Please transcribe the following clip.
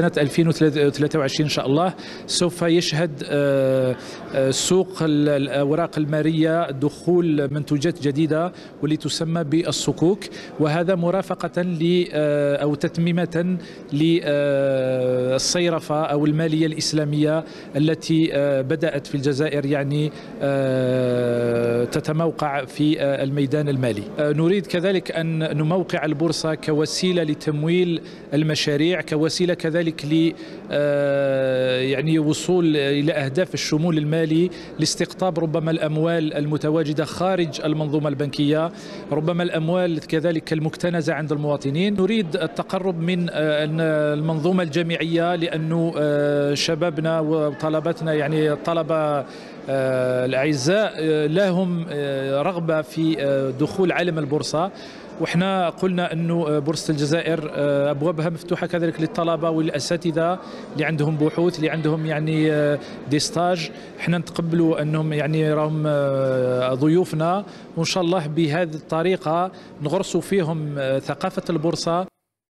سنة 2023 إن شاء الله سوف يشهد آه، آه، سوق الأوراق المالية دخول منتوجات جديدة واللي تسمى بالصكوك. وهذا مرافقة آه، أو تتميمة للصيرفة أو المالية الإسلامية التي بدأت في الجزائر يعني تتموقع في الميدان المالي. نريد كذلك أن نموقع البورصة كوسيلة لتمويل المشاريع كوسيلة كذلك ذلك ل آه، يعني وصول إلى أهداف الشمول المالي لاستقطاب ربما الأموال المتواجدة خارج المنظومة البنكية ربما الأموال كذلك المكتنزة عند المواطنين. نريد التقرب من آه، المنظومة الجامعيه لأنه آه، شبابنا وطلبتنا يعني الطلبه الأعزاء لهم رغبة في دخول عالم البورصة. وحنا قلنا أنه بورصة الجزائر آه، أبوابها مفتوحة كذلك للطلبة والاساتذه اللي عندهم بحوث اللي عندهم يعني آه، دي ستاج. إحنا نتقبلوا أنهم يعني راهم آه، ضيوفنا. وإن شاء الله بهذه الطريقة نغرسوا فيهم ثقافة البورصة.